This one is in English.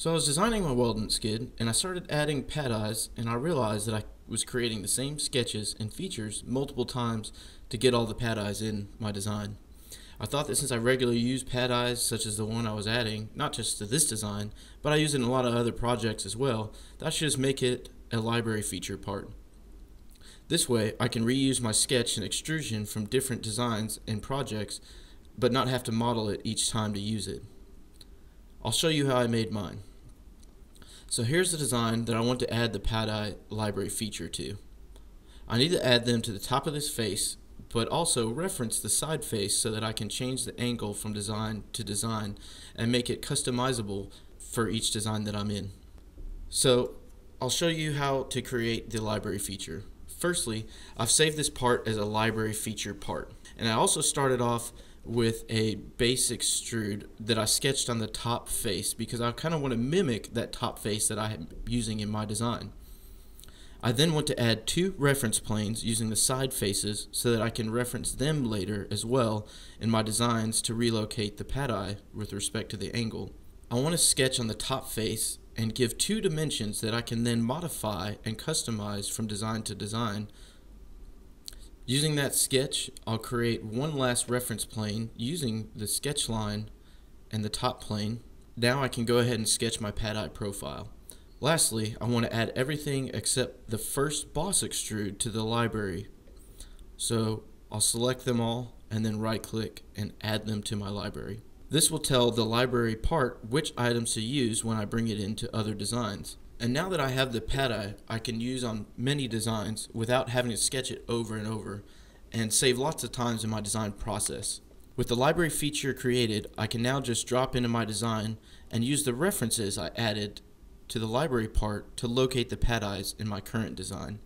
So I was designing my welding skid and I started adding pad eyes and I realized that I was creating the same sketches and features multiple times to get all the pad eyes in my design. I thought that since I regularly use pad eyes such as the one I was adding, not just to this design, but I use it in a lot of other projects as well, that should just make it a library feature part. This way I can reuse my sketch and extrusion from different designs and projects but not have to model it each time to use it. I'll show you how I made mine. So here's the design that I want to add the pad eye library feature to. I need to add them to the top of this face, but also reference the side face so that I can change the angle from design to design and make it customizable for each design that I'm in. So I'll show you how to create the library feature. Firstly, I've saved this part as a library feature part. And I also started off with a base extrude that I sketched on the top face because I kind of want to mimic that top face that I'm using in my design. I then want to add two reference planes using the side faces so that I can reference them later as well in my designs to relocate the pad eye with respect to the angle. I want to sketch on the top face and give two dimensions that I can then modify and customize from design to design Using that sketch, I'll create one last reference plane using the sketch line and the top plane. Now I can go ahead and sketch my pad eye profile. Lastly, I want to add everything except the first boss extrude to the library. So I'll select them all and then right click and add them to my library. This will tell the library part which items to use when I bring it into other designs. And now that I have the pad eye, I can use on many designs without having to sketch it over and over and save lots of times in my design process. With the library feature created, I can now just drop into my design and use the references I added to the library part to locate the pad eyes in my current design.